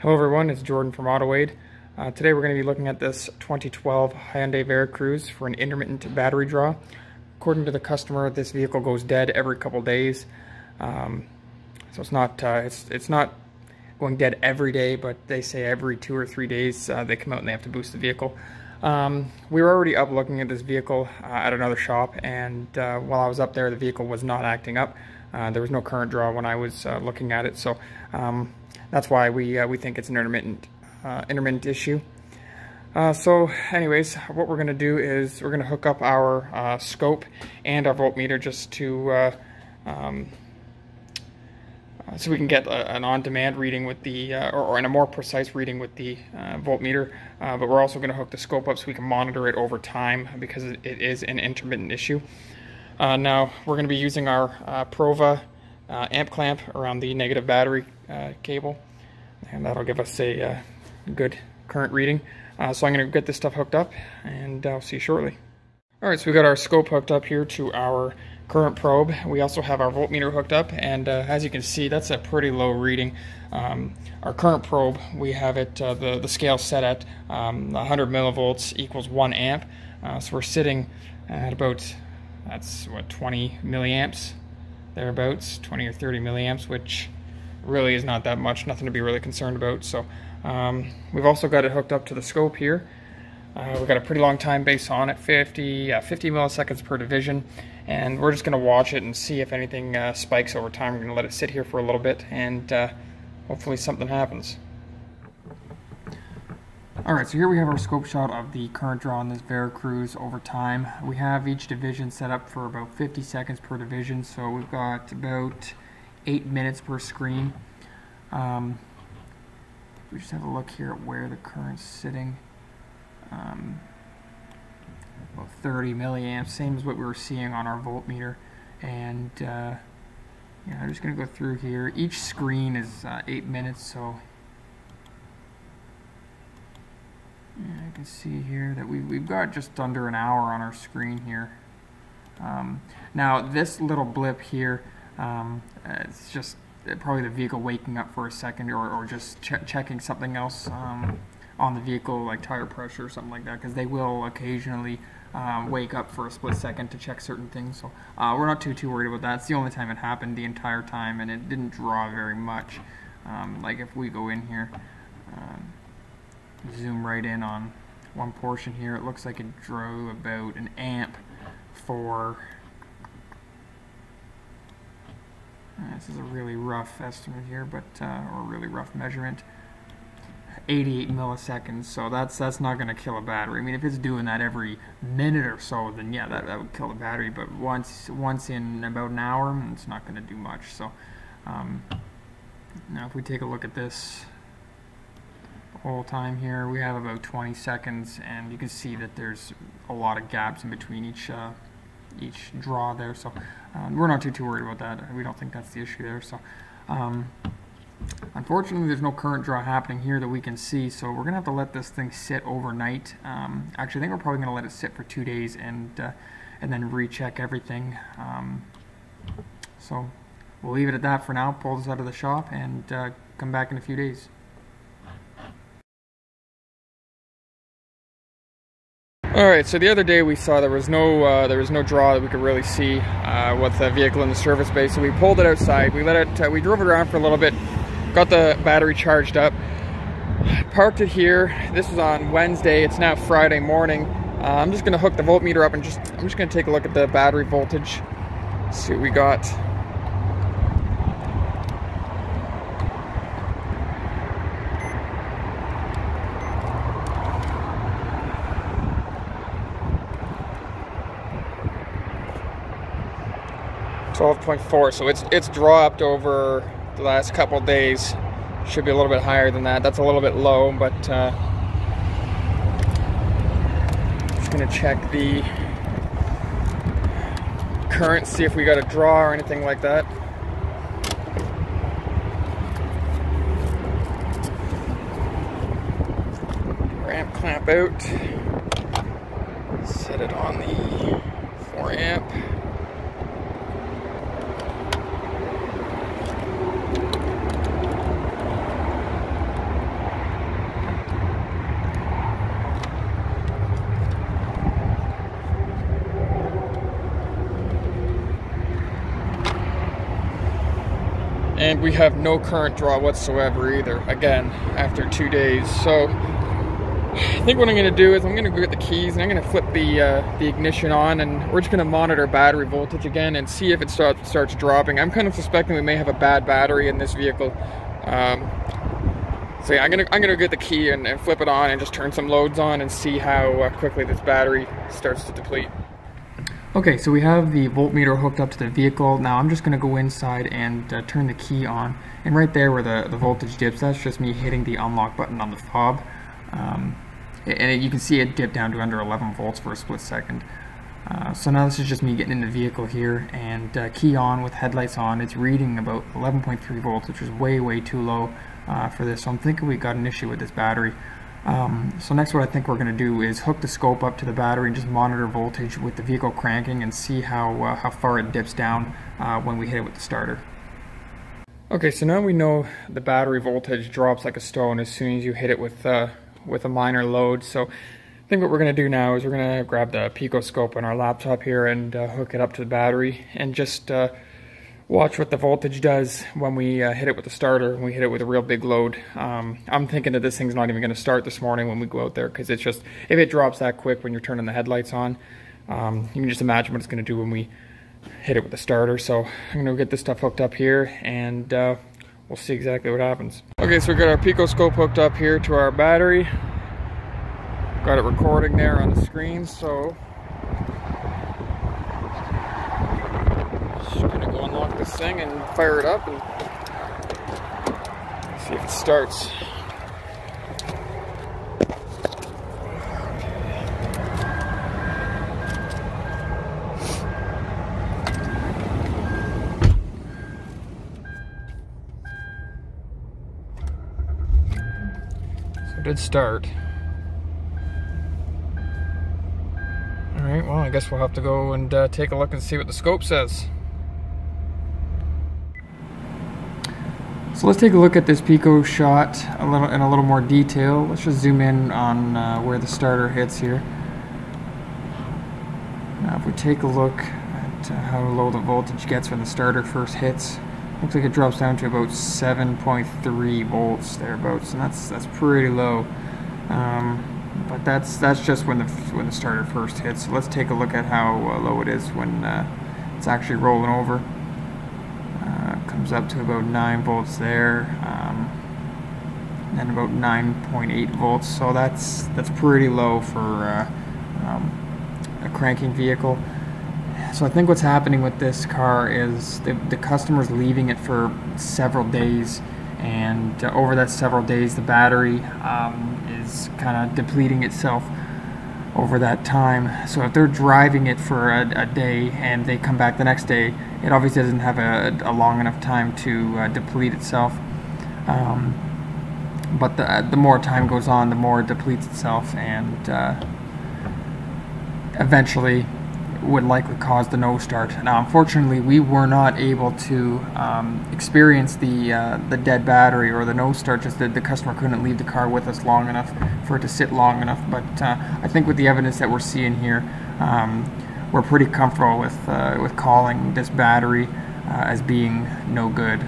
Hello everyone, it's Jordan from Auto Aide. Uh, today we're going to be looking at this 2012 Hyundai Veracruz for an intermittent battery draw. According to the customer, this vehicle goes dead every couple days. Um, so it's not uh, it's it's not going dead every day, but they say every two or three days uh, they come out and they have to boost the vehicle. Um, we were already up looking at this vehicle uh, at another shop, and uh, while I was up there, the vehicle was not acting up. Uh, there was no current draw when I was looking at it, so um, that's why we uh, we think it's an intermittent uh, intermittent issue. Uh, so anyways, what we're going to do is we're going to hook up our uh, scope and our voltmeter just to uh, um, uh, so we can get a, an on-demand reading with the or, or in a more precise reading with the voltmeter. but we're also going to hook the scope up so we can monitor it over time because it, it is an intermittent issue. Now we're going to be using our Prova amp clamp around the negative battery uh, cable and that'll give us a uh, good current reading. Uh, so I'm going to get this stuff hooked up and I'll see you shortly. Alright, so we got our scope hooked up here to our current probe. We also have our voltmeter hooked up and uh, as you can see that's a pretty low reading. Um, our current probe, we have it, uh, the, the scale set at um, 100 millivolts equals 1 amp. Uh, so we're sitting at about, that's what, 20 milliamps thereabouts, 20 or 30 milliamps, which really is not that much, nothing to be really concerned about. So um, we've also got it hooked up to the scope here. Uh, we've got a pretty long time base on it, 50, uh, 50 milliseconds per division, and we're just going to watch it and see if anything uh, spikes over time. We're going to let it sit here for a little bit, and uh, hopefully something happens. Alright, so here we have our scope shot of the current draw on this Veracruz over time. We have each division set up for about 50 seconds per division, so we've got about eight minutes per screen. Um, we just have a look here at where the current's sitting. Um, about 30 milliamps, same as what we were seeing on our voltmeter. And uh, yeah, I'm just going to go through here. Each screen is uh, 8 minutes, so yeah, I can see here that we, we've got just under an hour on our screen here. Um, now, this little blip here, um, it's just probably the vehicle waking up for a second or, or just ch checking something else um, on the vehicle like tire pressure or something like that because they will occasionally um, wake up for a split second to check certain things so uh, we're not too too worried about that it's the only time it happened the entire time and it didn't draw very much um, like if we go in here zoom right in on one portion here it looks like it drew about an amp for Uh, this is a really rough estimate here, but uh, or really rough measurement. 88 milliseconds, so that's that's not going to kill a battery. I mean, if it's doing that every minute or so, then yeah, that, that would kill the battery. But once once in about an hour, it's not going to do much. So um, now, if we take a look at this whole time here, we have about 20 seconds, and you can see that there's a lot of gaps in between each uh, each draw there. So um, we're not too too worried about that. We don't think that's the issue there. So um, unfortunately, there's no current draw happening here that we can see. So we're gonna have to let this thing sit overnight. Um, actually, I think we're probably gonna let it sit for two days and uh, and then recheck everything. Um, so we'll leave it at that for now. Pull this out of the shop and uh, come back in a few days. All right, so the other day we saw there was no uh, there was no draw that we could really see uh, with the vehicle in the service bay. So we pulled it outside. We let it. Uh, we drove it around for a little bit. Got the battery charged up. Parked it here. This was on Wednesday. It's now Friday morning. Uh, I'm just gonna hook the voltmeter up and just I'm just gonna take a look at the battery voltage. See what we got. 12.4 so it's it's dropped over the last couple days. Should be a little bit higher than that. That's a little bit low but uh, just gonna check the current see if we got a draw or anything like that. Ramp clamp out. Set it on the 4 amp and we have no current draw whatsoever either again after two days so I think what I'm gonna do is I'm gonna go get the keys and I'm gonna flip the uh, the ignition on and we're just gonna monitor battery voltage again and see if it starts starts dropping. I'm kind of suspecting we may have a bad battery in this vehicle. Um, so yeah, I'm gonna I'm gonna get the key and, and, flip it on and just turn some loads on and see how uh, quickly this battery starts to deplete. Okay, so we have the voltmeter hooked up to the vehicle. Now I'm just going to go inside and uh, turn the key on. And right there where the, the voltage dips, that's just me hitting the unlock button on the fob. Um, and it, you can see it dip down to under 11 volts for a split second. Uh, so now this is just me getting in the vehicle here and uh, key on with headlights on. It's reading about 11.3 volts, which is way, way too low uh, for this. So I'm thinking we got an issue with this battery. Um, so next what I think we're going to do is hook the scope up to the battery and just monitor voltage with the vehicle cranking and see how, uh, how far it dips down uh, when we hit it with the starter. Okay, so now we know the battery voltage drops like a stone as soon as you hit it with, uh, with a minor load. So I think what we're going to do now is we're going to grab the Pico scope on our laptop here and uh, hook it up to the battery and just uh, watch what the voltage does when we uh, hit it with the starter, when we hit it with a real big load. Um, I'm thinking that this thing's not even going to start this morning when we go out there because it's just, if it drops that quick when you're turning the headlights on, um, you can just imagine what it's going to do when we hit it with the starter. So I'm going to get this stuff hooked up here and uh, we'll see exactly what happens. Okay, so we got our Picoscope hooked up here to our battery. Got it recording there on the screen, so Just gonna go unlock this thing and fire it up and see if it starts. So did start. Alright, well I guess we'll have to go and uh, take a look and see what the scope says. So let's take a look at this Pico shot a little in a little more detail. Let's just zoom in on uh, where the starter hits here. Now if we take a look at uh, how low the voltage gets when the starter first hits, looks like it drops down to about 7.3 volts thereabouts, and that's that's pretty low. Um, but that's that's just when the when the starter first hits. So let's take a look at how uh, low it is when uh, it's actually rolling over comes up to about 9 volts there um, and about 9.8 volts. So that's that's pretty low for uh, um, a cranking vehicle. So I think what's happening with this car is the, the customer's leaving it for several days and uh, over that several days the battery um, is kind of depleting itself over that time. So if they're driving it for a, a, day and they come back the next day, it obviously doesn't have a, a long enough time to uh, deplete itself. Um, but the, the more time goes on, the more it depletes itself and uh, eventually would likely cause the no start. Now, unfortunately, we were not able to um, experience the uh, the dead battery or the no start. Just that the customer couldn't leave the car with us long enough for it to sit long enough. But uh, I think with the evidence that we're seeing here, um, we're pretty comfortable with uh, with calling this battery uh, as being no good.